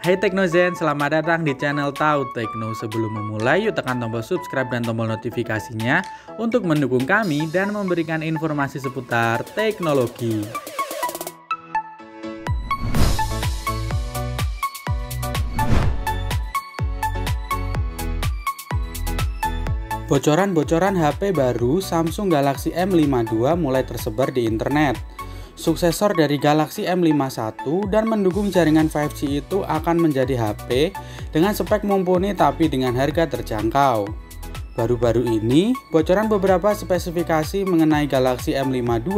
Hai Teknozen, selamat datang di channel Tahu Tekno. Sebelum memulai, yuk tekan tombol subscribe dan tombol notifikasinya untuk mendukung kami dan memberikan informasi seputar teknologi. Bocoran-bocoran HP baru Samsung Galaxy M52 mulai tersebar di internet. Suksesor dari Galaxy M51 dan mendukung jaringan 5G itu akan menjadi HP dengan spek mumpuni tapi dengan harga terjangkau. Baru-baru ini, bocoran beberapa spesifikasi mengenai Galaxy M52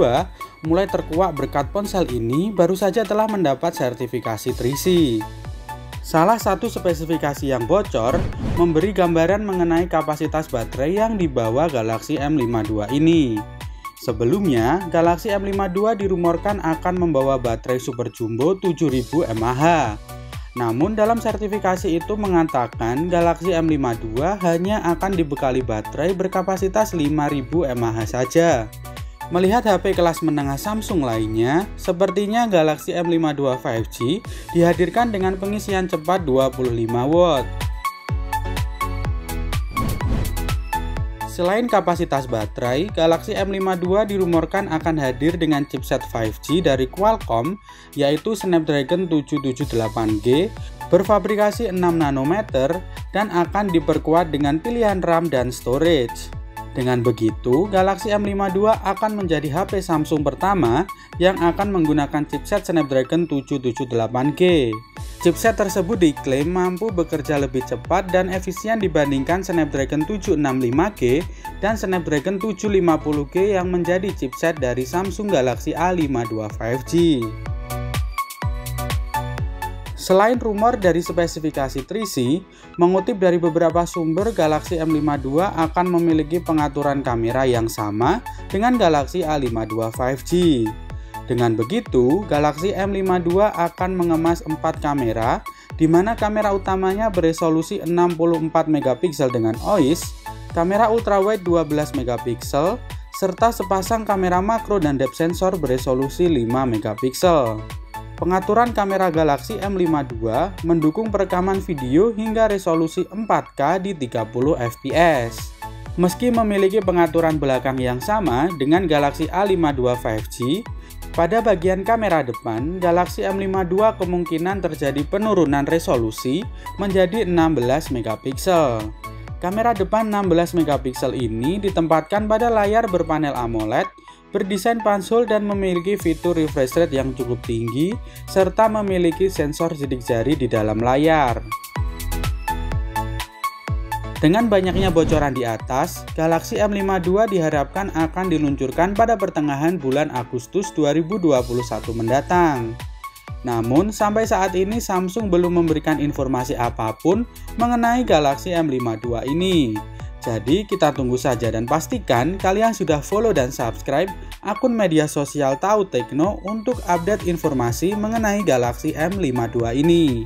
mulai terkuak berkat ponsel ini baru saja telah mendapat sertifikasi 3C. Salah satu spesifikasi yang bocor memberi gambaran mengenai kapasitas baterai yang dibawa Galaxy M52 ini. Sebelumnya, Galaxy M52 dirumorkan akan membawa baterai super jumbo 7000 mAh. Namun dalam sertifikasi itu mengatakan Galaxy M52 hanya akan dibekali baterai berkapasitas 5000 mAh saja. Melihat HP kelas menengah Samsung lainnya, sepertinya Galaxy M52 5G dihadirkan dengan pengisian cepat 25 watt. Selain kapasitas baterai, Galaxy M52 dirumorkan akan hadir dengan chipset 5G dari Qualcomm yaitu Snapdragon 778G berfabrikasi 6 nanometer dan akan diperkuat dengan pilihan RAM dan storage. Dengan begitu, Galaxy M52 akan menjadi HP Samsung pertama yang akan menggunakan chipset Snapdragon 778G. Chipset tersebut diklaim mampu bekerja lebih cepat dan efisien dibandingkan Snapdragon 765G dan Snapdragon 750G yang menjadi chipset dari Samsung Galaxy A52 5G. Selain rumor dari spesifikasi 3C, mengutip dari beberapa sumber Galaxy M52 akan memiliki pengaturan kamera yang sama dengan Galaxy A52 5G. Dengan begitu, Galaxy M52 akan mengemas 4 kamera, di mana kamera utamanya beresolusi 64 megapiksel dengan OIS, kamera ultrawide 12 megapiksel, serta sepasang kamera makro dan depth sensor beresolusi 5 megapiksel. Pengaturan kamera Galaxy M52 mendukung perekaman video hingga resolusi 4K di 30 fps. Meski memiliki pengaturan belakang yang sama dengan Galaxy A52 5G, pada bagian kamera depan, Galaxy M52 kemungkinan terjadi penurunan resolusi menjadi 16 megapiksel. Kamera depan 16 megapiksel ini ditempatkan pada layar berpanel AMOLED berdesain pansul dan memiliki fitur refresh rate yang cukup tinggi, serta memiliki sensor sidik jari di dalam layar. Dengan banyaknya bocoran di atas, Galaxy M52 diharapkan akan diluncurkan pada pertengahan bulan Agustus 2021 mendatang. Namun, sampai saat ini Samsung belum memberikan informasi apa pun mengenai Galaxy M52 ini. Jadi kita tunggu saja dan pastikan kalian sudah follow dan subscribe akun media sosial Tahu Tekno untuk update informasi mengenai Galaxy M52 ini.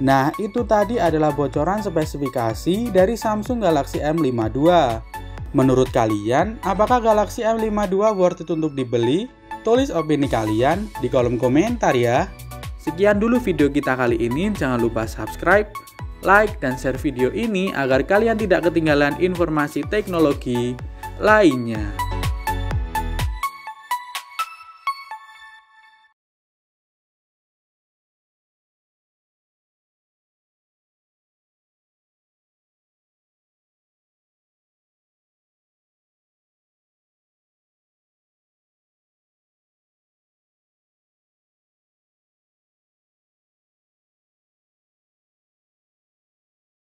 Nah, itu tadi adalah bocoran spesifikasi dari Samsung Galaxy M52. Menurut kalian, apakah Galaxy M52 worth it untuk dibeli? Tulis opini kalian di kolom komentar ya. Sekian dulu video kita kali ini, jangan lupa subscribe, like, dan share video ini agar kalian tidak ketinggalan informasi teknologi lainnya.